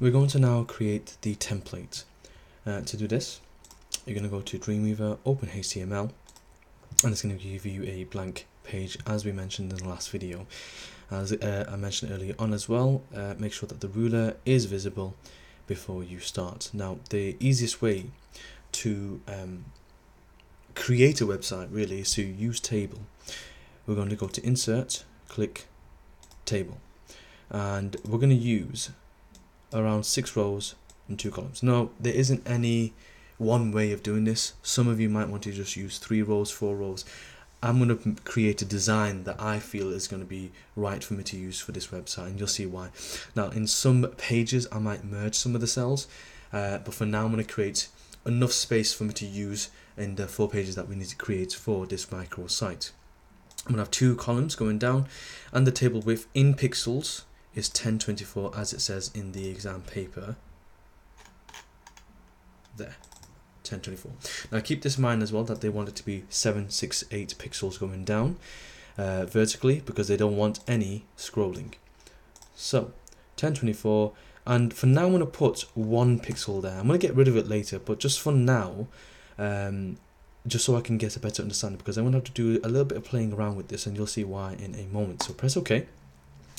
we're going to now create the template. Uh, to do this, you're going to go to Dreamweaver, open HTML, and it's going to give you a blank page as we mentioned in the last video. As uh, I mentioned earlier on as well, uh, make sure that the ruler is visible before you start. Now, the easiest way to um, create a website really is to use table. We're going to go to insert, click table, and we're going to use around six rows and two columns. Now, there isn't any one way of doing this. Some of you might want to just use three rows, four rows. I'm going to create a design that I feel is going to be right for me to use for this website and you'll see why. Now in some pages I might merge some of the cells uh, but for now I'm going to create enough space for me to use in the four pages that we need to create for this micro site. I'm going to have two columns going down and the table width in pixels is 1024 as it says in the exam paper. There. 1024. Now keep this in mind as well that they want it to be 768 pixels going down uh, vertically because they don't want any scrolling. So 1024 and for now I'm going to put one pixel there. I'm going to get rid of it later but just for now um, just so I can get a better understanding because I'm going to have to do a little bit of playing around with this and you'll see why in a moment. So press OK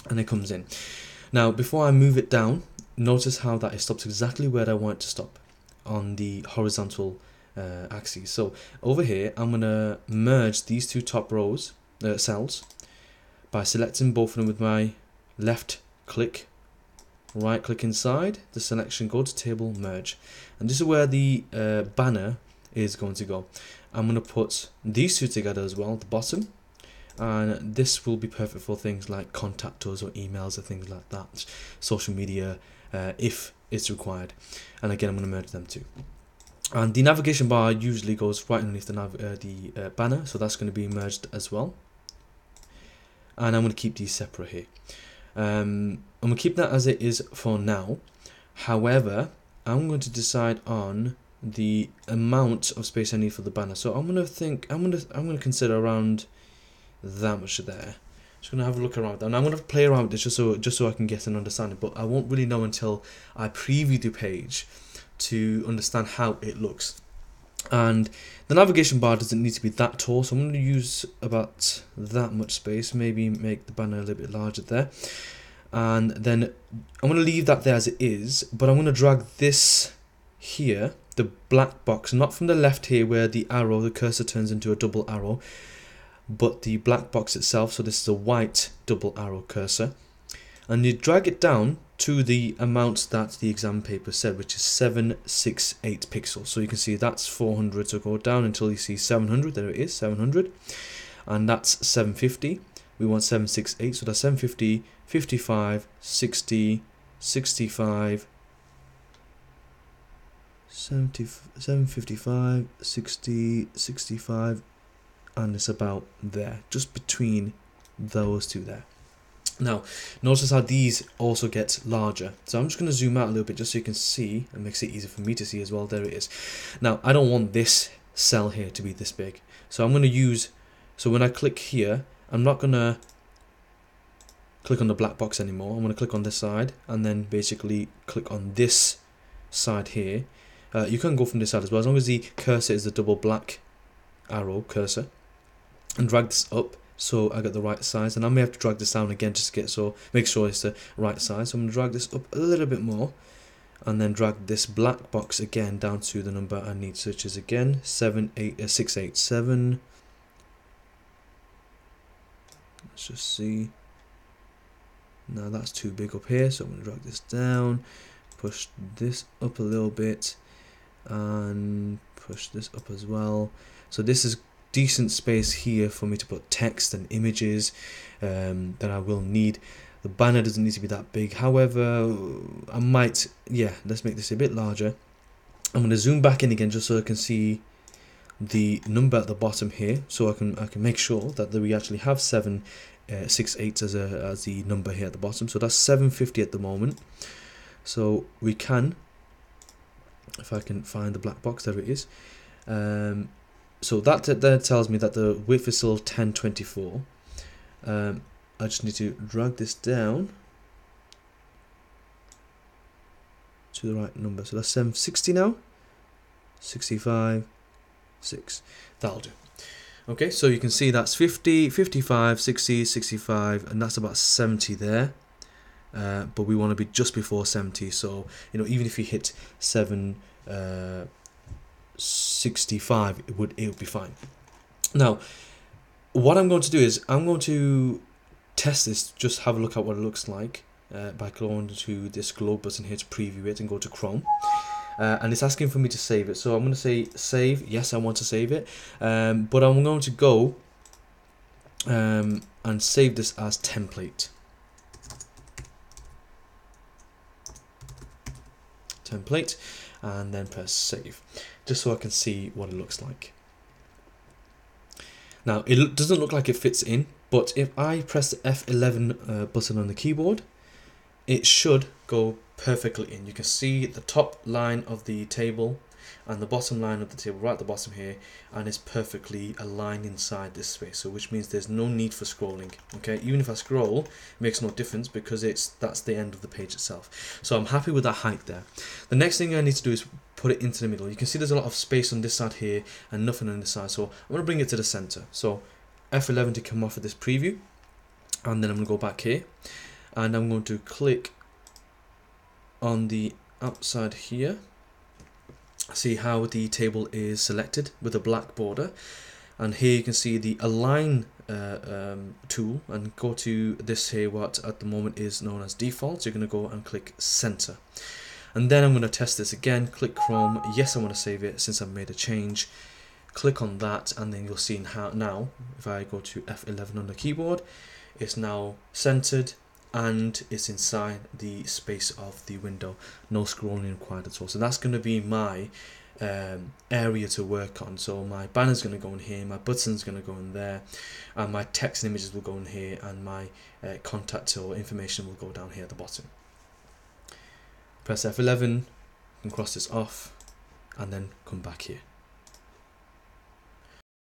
and it comes in. Now before I move it down notice how that it stops exactly where I want it to stop on the horizontal uh, axis. So over here, I'm to merge these two top rows, uh, cells, by selecting both of them with my left click, right click inside the selection, go to table, merge. And this is where the uh, banner is going to go. I'm to put these two together as well, the bottom, and this will be perfect for things like contact us or emails or things like that, social media, uh, if it's required. And again, I'm going to merge them too. And the navigation bar usually goes right underneath the, nav uh, the uh, banner, so that's going to be merged as well. And I'm going to keep these separate here. Um, I'm going to keep that as it is for now. However, I'm going to decide on the amount of space I need for the banner. So I'm going to think, I'm going to, I'm going to consider around that much there. Just gonna have a look around, and I'm gonna play around with this just so just so I can get an understanding. But I won't really know until I preview the page to understand how it looks. And the navigation bar doesn't need to be that tall, so I'm going to use about that much space. Maybe make the banner a little bit larger there. And then I'm going to leave that there as it is, but I'm going to drag this here, the black box, not from the left here where the arrow, the cursor turns into a double arrow, but the black box itself, so this is a white double arrow cursor, and you drag it down to the amount that the exam paper said, which is 768 pixels. So you can see that's 400, so go down until you see 700, there it is, 700, and that's 750. We want 768, so that's 750, 55, 60, 65, 70, 755, 60, 65, and it's about there, just between those two there. Now, notice how these also get larger. So I'm just going to zoom out a little bit just so you can see. It makes it easier for me to see as well. There it is. Now, I don't want this cell here to be this big. So I'm going to use, so when I click here, I'm not going to click on the black box anymore. I'm going to click on this side and then basically click on this side here. Uh, you can go from this side as well, as long as the cursor is the double black arrow cursor and drag this up so I get the right size. And I may have to drag this down again just to get so make sure it's the right size. So I'm going to drag this up a little bit more and then drag this black box again down to the number I need which is again 7 8 uh, 687 let's just see. Now that's too big up here so I'm going to drag this down push this up a little bit and push this up as well. So this is decent space here for me to put text and images um, that I will need. The banner doesn't need to be that big. However, I might, yeah, let's make this a bit larger. I'm going to zoom back in again just so I can see the number at the bottom here so I can I can make sure that we actually have seven uh, six eights as a as the number here at the bottom so that's 750 at the moment so we can if I can find the black box there it is um, so that then tells me that the width is still 1024 um, I just need to drag this down to the right number. So that's 760 now. 65, 6. That'll do. Okay, so you can see that's 50, 55, 60, 65, and that's about 70 there. Uh, but we want to be just before 70. So, you know, even if you hit 7, uh, 65, it would, it would be fine. Now, what I'm going to do is I'm going to test this, just have a look at what it looks like uh, by going to this globe button here to preview it and go to Chrome. Uh, and it's asking for me to save it. So I'm going to say save. Yes, I want to save it. Um, but I'm going to go um, and save this as template. Template and then press save just so I can see what it looks like. Now it doesn't look like it fits in but if I press the F11 uh, button on the keyboard it should go perfectly in. You can see the top line of the table and the bottom line of the table right at the bottom here and it's perfectly aligned inside this space. So which means there's no need for scrolling okay? Even if I scroll makes no difference because it's that's the end of the page itself. So I'm happy with that height there. The next thing I need to do is put it into the middle. You can see there's a lot of space on this side here and nothing on this side. So I'm to bring it to the center. So F11 to come off of this preview and then I'm going to go back here and I'm going to click on the outside here see how the table is selected with a black border. And here you can see the align uh, um, tool. And go to this here what at the moment is known as default. So you're going to go and click center. And then I'm going to test this again. Click Chrome. Yes I want to save it since I've made a change. Click on that and then you'll see how now if I go to F11 on the keyboard it's now centered and it's inside the space of the window. No scrolling required at all. So that's going to be my um, area to work on. So my banner is going to go in here my button's going to go in there and my text and images will go in here and my uh, contact or information will go down here at the bottom. Press F11 and cross this off and then come back here